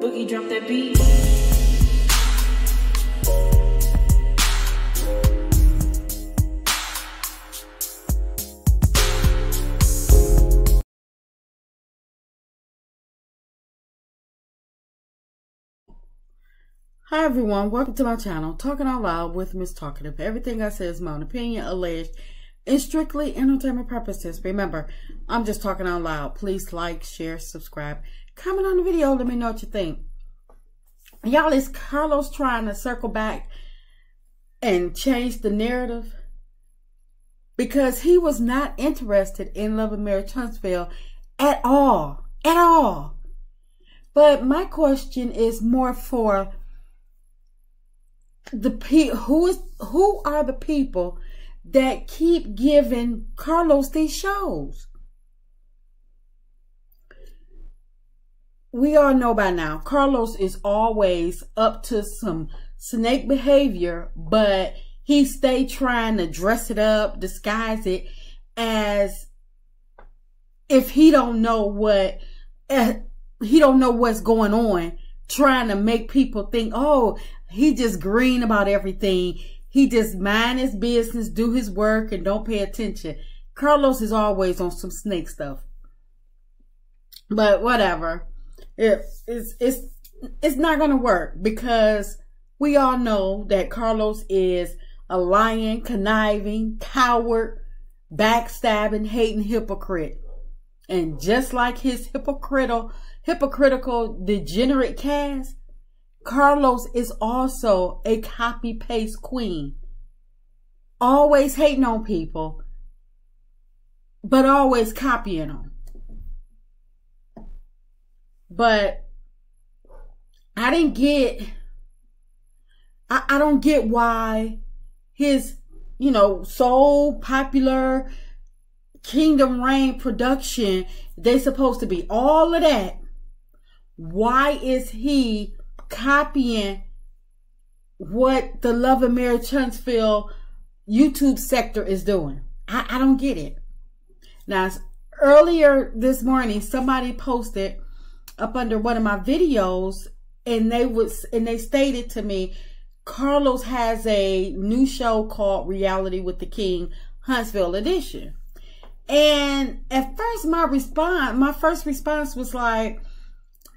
Boogie drop that beat. Hi everyone, welcome to my channel, Talking Out Loud with Miss Talkative. Everything I say is my own opinion, alleged, and strictly entertainment purposes. Remember, I'm just talking out loud. Please like, share, subscribe, comment on the video, let me know what you think. Y'all, is Carlos trying to circle back and change the narrative? Because he was not interested in Love and Marriage Huntsville at all. At all. But my question is more for the pe- who is who are the people that keep giving Carlos these shows? We all know by now Carlos is always up to some snake behavior, but he stay trying to dress it up, disguise it as if he don't know what uh, he don't know what's going on trying to make people think, oh, he just green about everything. He just mind his business, do his work, and don't pay attention. Carlos is always on some snake stuff. But whatever. It, it's it's it's not gonna work because we all know that Carlos is a lying, conniving, coward, backstabbing, hating hypocrite. And just like his hypocritical hypocritical degenerate cast, Carlos is also a copy paste queen. Always hating on people, but always copying them. But I didn't get, I, I don't get why his, you know, so popular Kingdom Reign production, they supposed to be all of that. Why is he copying what the Love and Marriage Huntsville YouTube sector is doing. I, I don't get it. Now, earlier this morning, somebody posted up under one of my videos and they was and they stated to me Carlos has a new show called Reality with the King Huntsville Edition. And at first my response, my first response was like,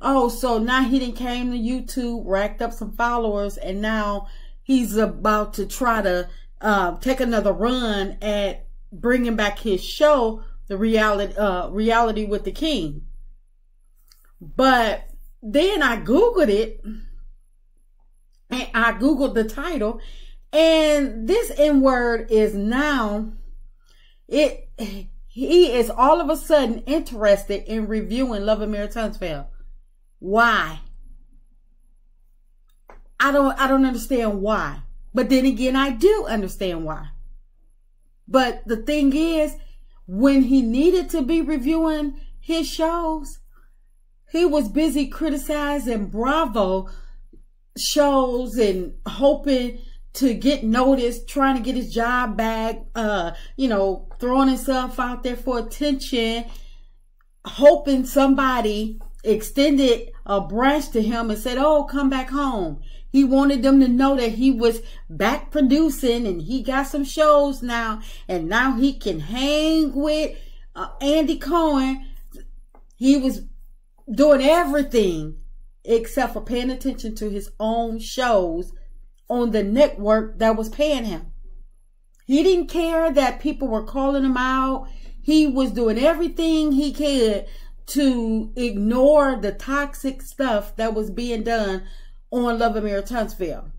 oh, so now he didn't came to YouTube, racked up some followers, and now he's about to try to uh, take another run at bringing back his show, the reality, uh, reality with the king. But then I Googled it and I Googled the title and this N word is now, it, he is all of a sudden interested in reviewing Love and Huntsville. Why? I don't I don't understand why. But then again, I do understand why. But the thing is, when he needed to be reviewing his shows, he was busy criticizing Bravo shows and hoping to get noticed, trying to get his job back, uh, you know, throwing himself out there for attention, hoping somebody extended a branch to him and said, Oh, come back home. He wanted them to know that he was back producing and he got some shows now and now he can hang with uh, Andy Cohen. He was doing everything except for paying attention to his own shows on the network that was paying him. He didn't care that people were calling him out. He was doing everything he could to ignore the toxic stuff that was being done on Love and Marriage Huntsville.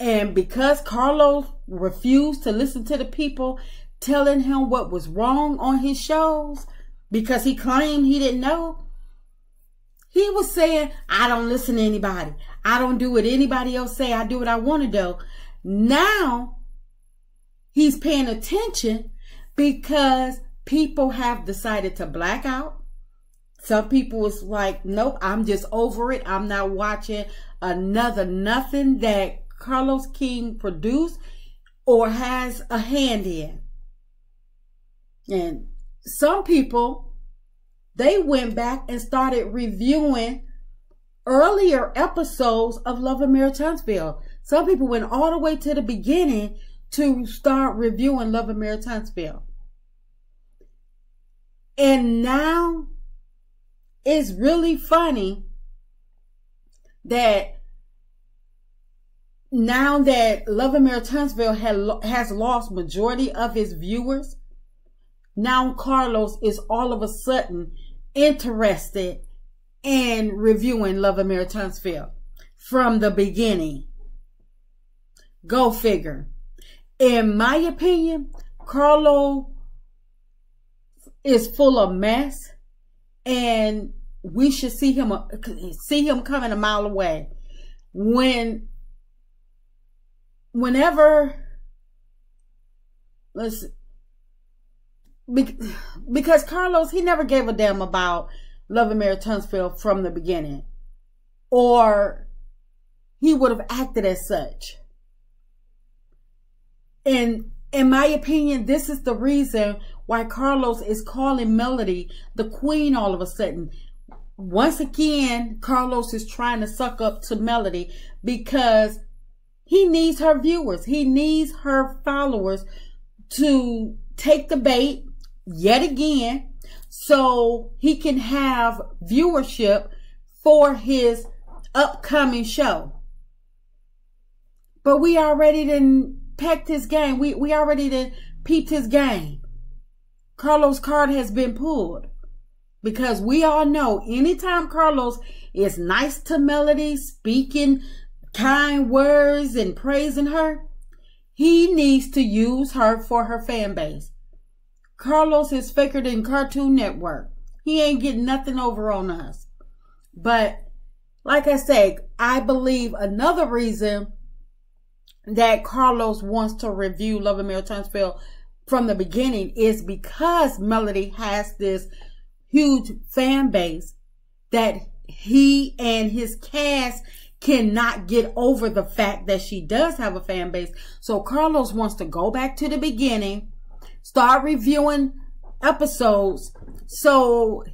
And because Carlos refused to listen to the people telling him what was wrong on his shows, because he claimed he didn't know, he was saying, I don't listen to anybody. I don't do what anybody else say. I do what I want to do. Now he's paying attention because people have decided to black out. Some people is like, nope, I'm just over it. I'm not watching another nothing that Carlos King produced or has a hand in. And some people they went back and started reviewing earlier episodes of Love and Marriage Huntsville. Some people went all the way to the beginning to start reviewing Love and Marriage Huntsville. And now it's really funny that now that Love and Marriage Huntsville has lost majority of his viewers, now Carlos is all of a sudden interested in reviewing Love and Marriage Huntsville from the beginning. Go figure. In my opinion, Carlo is full of mess and we should see him see him coming a mile away. When whenever let's because Carlos he never gave a damn about Love and Marriage Huntsville from the beginning, or he would have acted as such. And in my opinion, this is the reason why Carlos is calling Melody the queen all of a sudden. Once again, Carlos is trying to suck up to Melody because he needs her viewers. He needs her followers to take the bait yet again so he can have viewership for his upcoming show. But we already done pecked his game. We, we already done peeped his game. Carlos' card has been pulled. Because we all know anytime Carlos is nice to Melody, speaking kind words and praising her, he needs to use her for her fan base. Carlos is faker than Cartoon Network. He ain't getting nothing over on us. But like I said, I believe another reason that Carlos wants to review Love and Marriage Huntsville from the beginning is because Melody has this huge fan base that he and his cast cannot get over the fact that she does have a fan base. So Carlos wants to go back to the beginning Start reviewing episodes so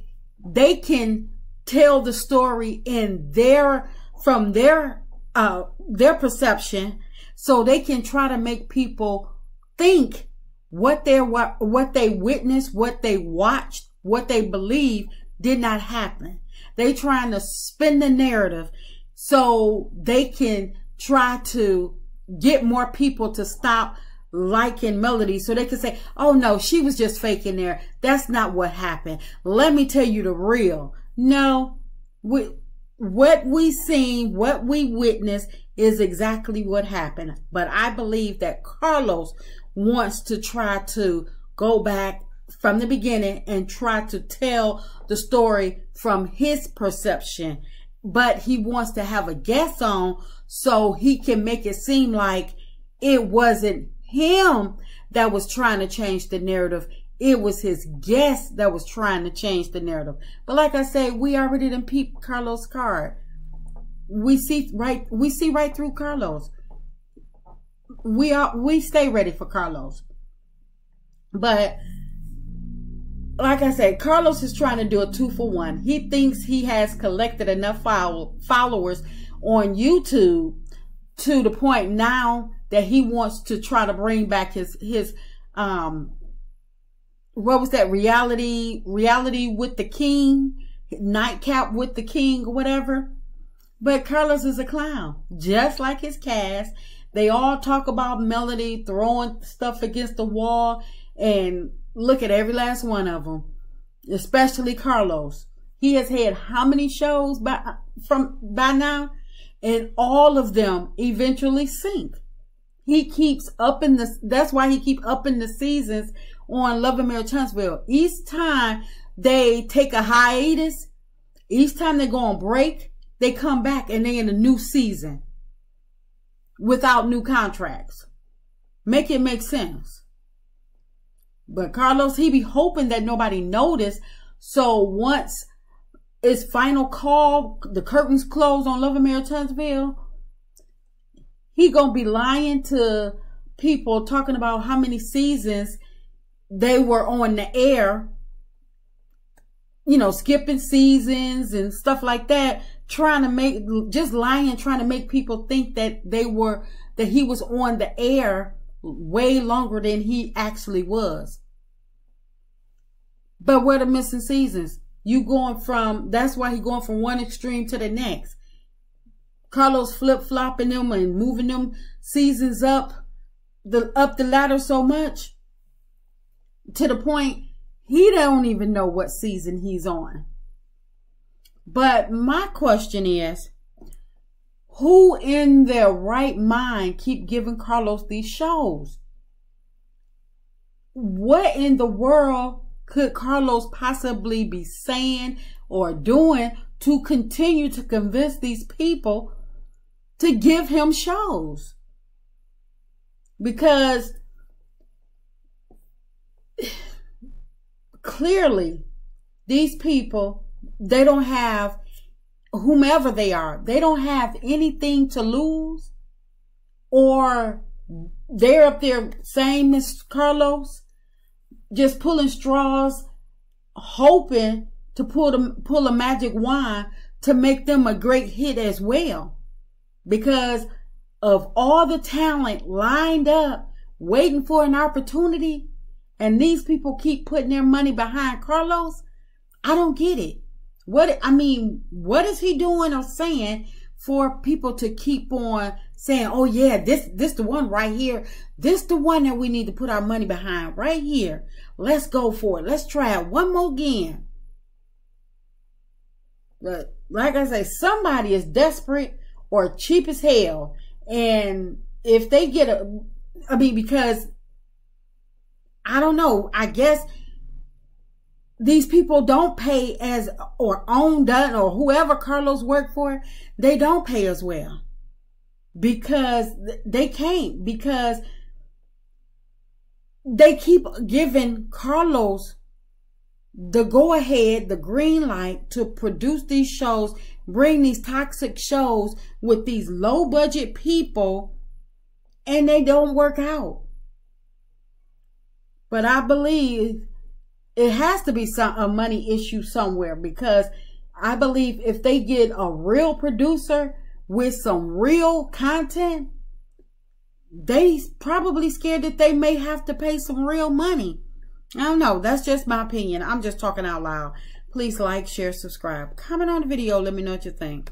they can tell the story in their from their uh their perception so they can try to make people think what they what what they witnessed, what they watched, what they believe did not happen. They trying to spin the narrative so they can try to get more people to stop liking Melody so they could say, oh no, she was just faking there. That's not what happened. Let me tell you the real. No, we, what we seen, what we witnessed is exactly what happened. But I believe that Carlos wants to try to go back from the beginning and try to tell the story from his perception. But he wants to have a guest on so he can make it seem like it wasn't him that was trying to change the narrative. It was his guest that was trying to change the narrative. But like I say, we already done peep Carlos' card. We see right, we see right through Carlos. We are, we stay ready for Carlos. But like I said, Carlos is trying to do a two for one. He thinks he has collected enough follow, followers on YouTube to the point now that he wants to try to bring back his his um what was that? Reality reality with the king nightcap with the king or whatever. But carlos is a clown just like his cast. They all talk about melody throwing stuff against the wall and look at every last one of them especially carlos. He has had how many shows by from by now? And all of them eventually sink he keeps up in the, that's why he keep up in the seasons on Love and Huntsville. Each time they take a hiatus, each time they go on break, they come back and they in a new season without new contracts. Make it make sense. But Carlos, he be hoping that nobody noticed. So once it's final call, the curtains close on Love and Huntsville, he gonna be lying to people talking about how many seasons they were on the air you know, skipping seasons and stuff like that, trying to make, just lying, trying to make people think that they were, that he was on the air way longer than he actually was. But where the missing seasons? You going from, that's why he going from one extreme to the next. Carlos flip flopping them and moving them seasons up the up the ladder so much to the point he don't even know what season he's on. But my question is, who in their right mind keep giving Carlos these shows? What in the world could Carlos possibly be saying or doing to continue to convince these people to give him shows? Because clearly these people, they don't have whomever they are, they don't have anything to lose or they're up there saying, Miss Carlos, just pulling straws, hoping to pull them, pull a magic wand to make them a great hit as well. Because of all the talent lined up, waiting for an opportunity, and these people keep putting their money behind Carlos, I don't get it. What, I mean, what is he doing or saying for people to keep on saying, oh yeah, this, this the one right here. This the one that we need to put our money behind right here. Let's go for it. Let's try it one more again. But like I say, somebody is desperate or cheap as hell. And if they get a, I mean, because I don't know. I guess these people don't pay as or own done or whoever Carlos worked for, they don't pay as well because they can't because they keep giving Carlos the go ahead, the green light to produce these shows, bring these toxic shows with these low budget people and they don't work out. But I believe it has to be some a money issue somewhere because I believe if they get a real producer with some real content, they probably scared that they may have to pay some real money. I don't know. That's just my opinion. I'm just talking out loud. Please like, share, subscribe. Comment on the video. Let me know what you think.